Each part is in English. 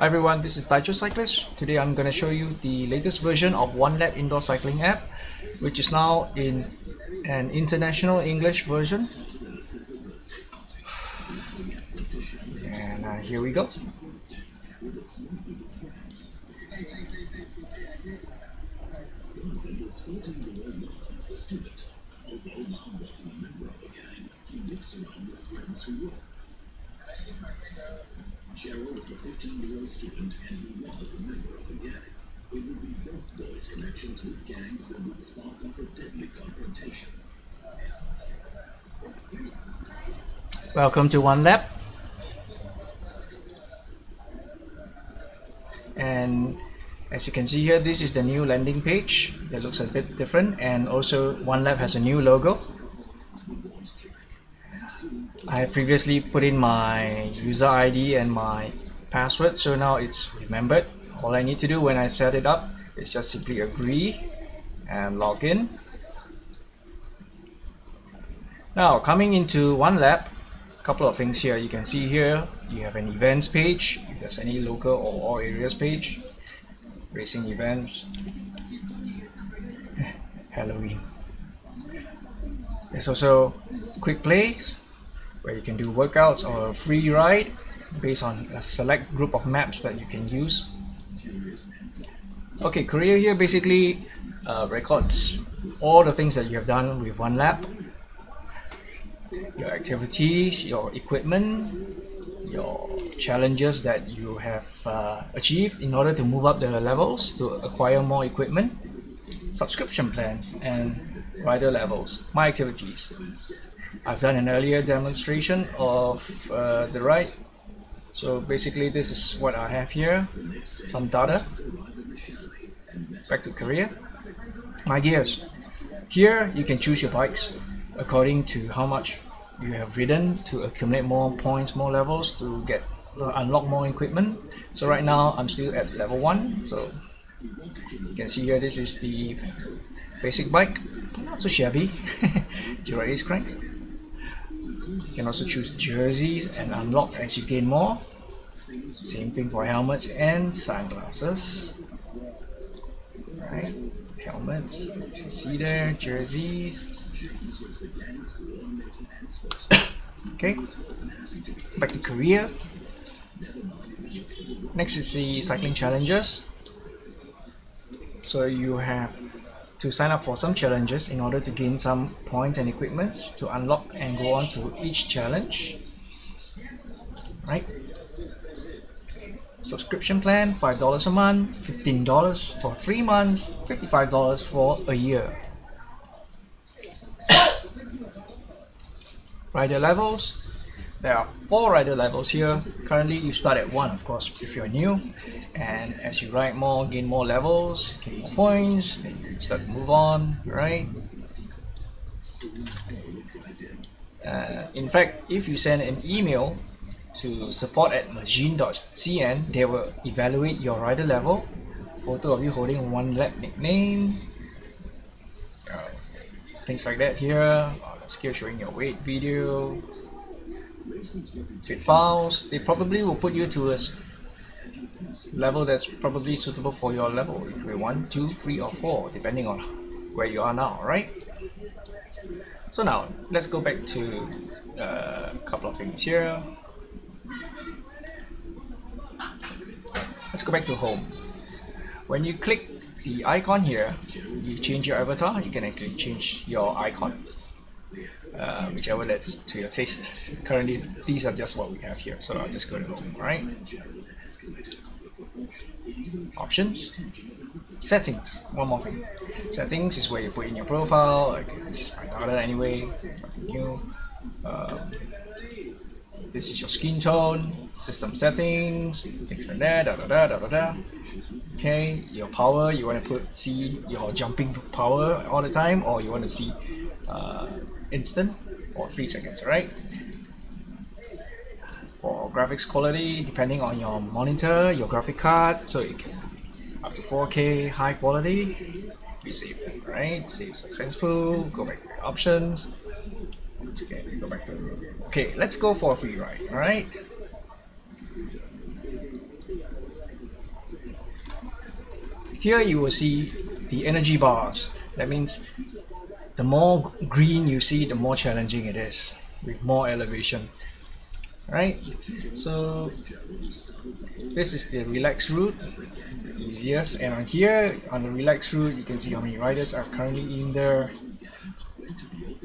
Hi everyone, this is Taicho Cyclist. Today I'm going to show you the latest version of OneLap indoor cycling app, which is now in an international English version. And uh, here we go. Cheryl is a 15-year-old student and he was a member of a gang. It would be both those connections with gangs that would spark up a deadly confrontation. Welcome to OneLap. And as you can see here, this is the new landing page that looks a bit different and also OneLap has a new logo. I previously put in my user ID and my password so now it's remembered. All I need to do when I set it up is just simply agree and log in. Now coming into OneLap a couple of things here. You can see here you have an events page if there's any local or all areas page racing events Halloween. There's also quick plays where you can do workouts or a free ride based on a select group of maps that you can use. Okay, career here basically uh, records all the things that you have done with OneLap, your activities, your equipment, your challenges that you have uh, achieved in order to move up the levels to acquire more equipment, subscription plans, and rider levels, my activities. I've done an earlier demonstration of uh, the ride so basically this is what I have here some data. Back to career. My gears. Here you can choose your bikes according to how much you have ridden to accumulate more points more levels to get uh, unlock more equipment. So right now I'm still at level 1 so you can see here this is the basic bike. Not so shabby. Dura Ace cranks you can also choose jerseys and unlock as you gain more. Same thing for helmets and sunglasses. Right, helmets, you see there, jerseys. okay, back to career. Next is the cycling challenges. So you have to sign up for some challenges in order to gain some points and equipments to unlock and go on to each challenge. Right? Subscription plan $5 a month $15 for 3 months $55 for a year. Rider levels there are four rider levels here. Currently you start at one of course if you're new. And as you ride more gain more levels gain more points then you start to move on right? Uh, in fact if you send an email to support at magene.cn they will evaluate your rider level. Photo of you holding OneLap nickname. Uh, things like that here. Uh, skill showing your weight video files they probably will put you to a level that's probably suitable for your level. If you're one two three or four depending on where you are now right so now let's go back to uh, a couple of things here. Let's go back to home. When you click the icon here you change your avatar. You can actually change your icon uh, whichever that's to your taste. Currently, these are just what we have here, so I'll just go to home, right? Options, settings, one more thing. Settings is where you put in your profile, like it's my daughter anyway, new. Um, this is your skin tone, system settings, things like that, da da da da da da. Okay, your power, you want to put see your jumping power all the time, or you want to see uh, instant or 3 seconds, right? For graphics quality, depending on your monitor, your graphic card, so it can up to 4K high quality, we save them, right? Save successful, go back to the options. Okay, go back to okay, let's go for a free ride, alright? here you will see the energy bars. That means the more green you see, the more challenging it is with more elevation. Right? So this is the relaxed route, the easiest. And on here, on the relaxed route, you can see how many riders are currently in there.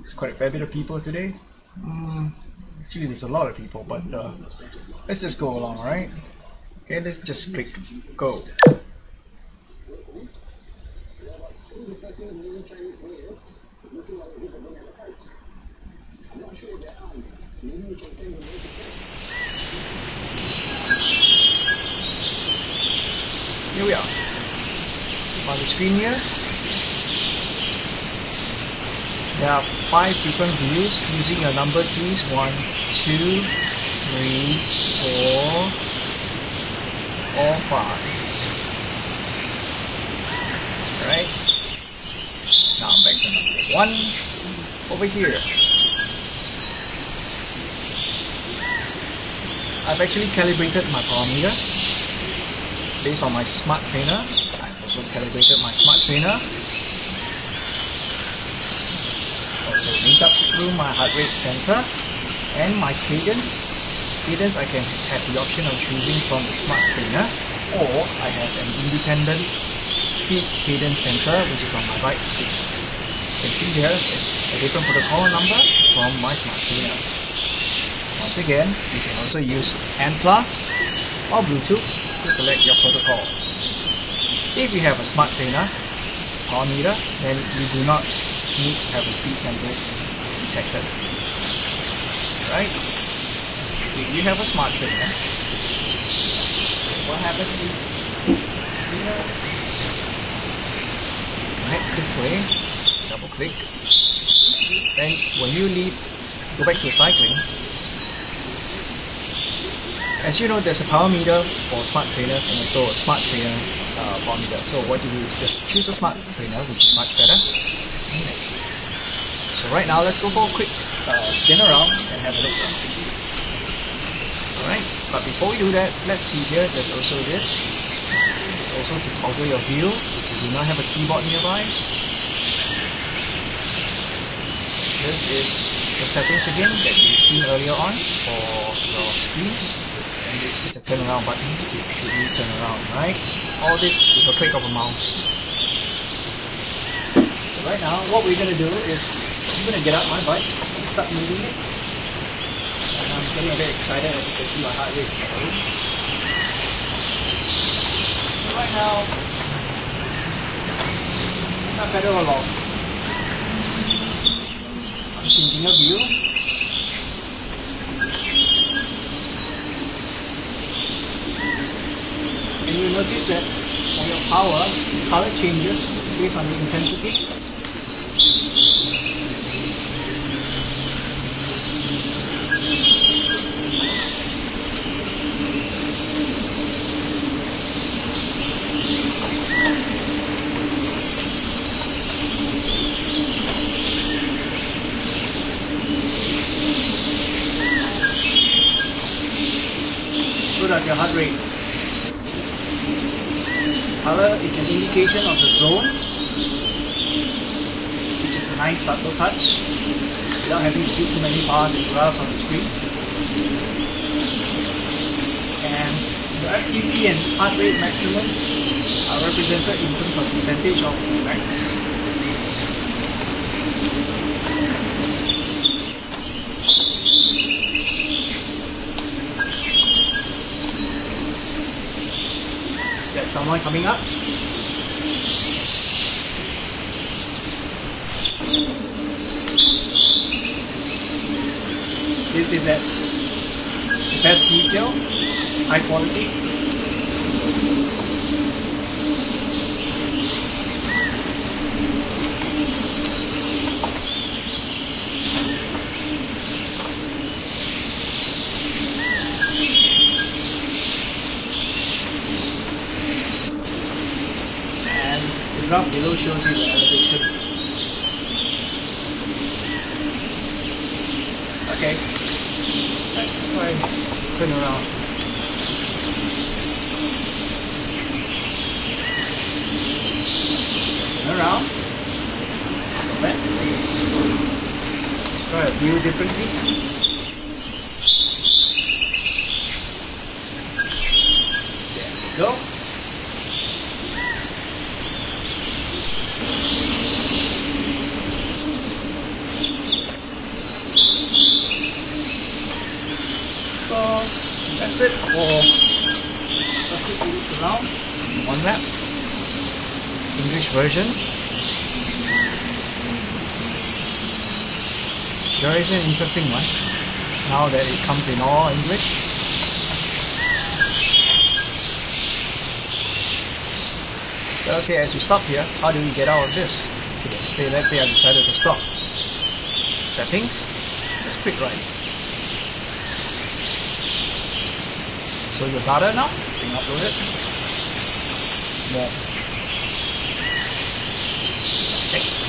It's quite a fair bit of people today. Mm, actually, there's a lot of people, but uh, let's just go along, right? Okay, let's just click go. Here we are. On the screen here, there are five different views using your number keys. One, two, three, four, or five. Alright. Now back to number one. Over here. I've actually calibrated my power meter based on my smart trainer. I've also calibrated my smart trainer. Also linked up through my heart rate sensor and my cadence. Cadence I can have the option of choosing from the smart trainer or I have an independent speed cadence sensor which is on my bike which can see here it's a different protocol number from my smart trainer. Once again, you can also use ANT+ or Bluetooth to select your protocol. If you have a smart trainer power meter, then you do not need to have a speed sensor detected. Right? If you have a smart trainer, so what happens is here, right this way, click, then when you leave, go back to cycling, as you know, there's a power meter for smart trainers and also a smart trainer uh, power meter. So what you do is just choose a smart trainer, which is much better. And next. So right now, let's go for a quick uh, spin around and have a look around. Alright, but before we do that, let's see here, there's also this. It's also to toggle your view if you do not have a keyboard nearby. This is the settings again that you've seen earlier on for your screen and this is the turnaround button should you turn around, right? All this with a click of a mouse. So right now, what we're gonna do is I'm gonna get out my bike and start moving it. And I'm getting a bit excited as you can see my heart rate is low. So right now, as I pedal along, I'm changing a view and you notice that on your power, color changes based on the intensity. So does your heart rate. Color is an indication of the zones, which is a nice subtle touch without having to put too many bars and graphs on the screen. And the FTP and heart rate maximums are represented in terms of percentage of max. There's someone coming up. This is at best detail, high quality. The below shows you the elevation. Okay, let's try turn around. Turn around. So let's try a view differently. One map. English version. Sure is an interesting one. Now that it comes in all English. So okay, as we stop here, how do we get out of this? Okay, let's say I decided to stop. Settings. Just click right. So your data now is being uploaded.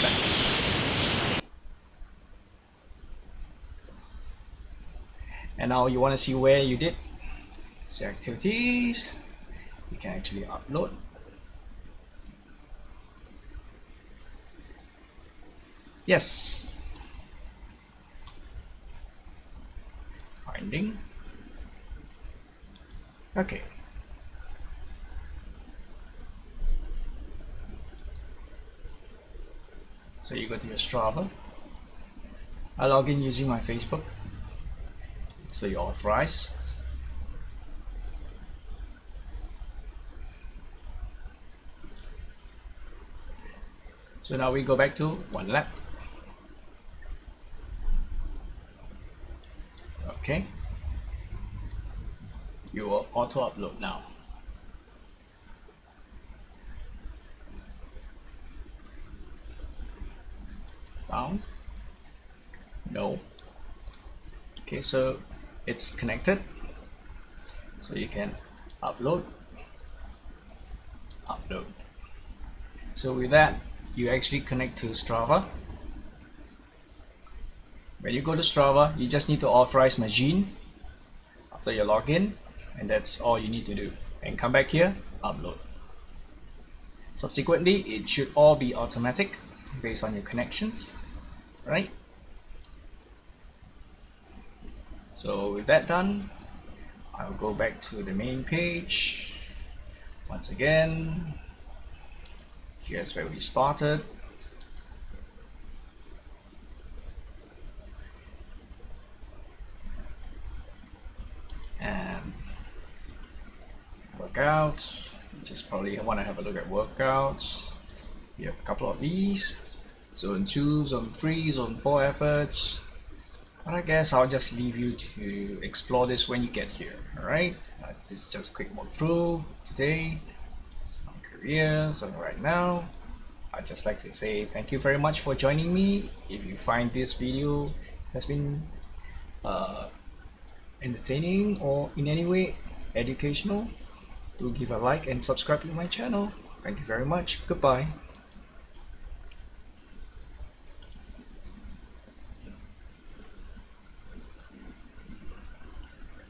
Back. And now you want to see where you did. See activities. You can actually upload. Yes. Finding. Okay. So you go to your Strava. I log in using my Facebook. So you authorize. So now we go back to OneLap. Okay. You will auto upload now. Down. No. Okay, so it's connected. So you can upload. Upload. So with that, you actually connect to Strava. When you go to Strava, you just need to authorize Magene after your login, and that's all you need to do. And come back here, upload. Subsequently, it should all be automatic based on your connections, right? So with that done, I'll go back to the main page. Once again, here's where we started. And workouts, just probably I want to have a look at workouts. We have a couple of these, zone 2, zone 3, zone 4 efforts. But I guess I'll just leave you to explore this when you get here, alright? Uh, this is just a quick walkthrough today. It's my career, so right now, I'd just like to say thank you very much for joining me. If you find this video has been uh, entertaining or in any way educational, do give a like and subscribe to my channel. Thank you very much. Goodbye.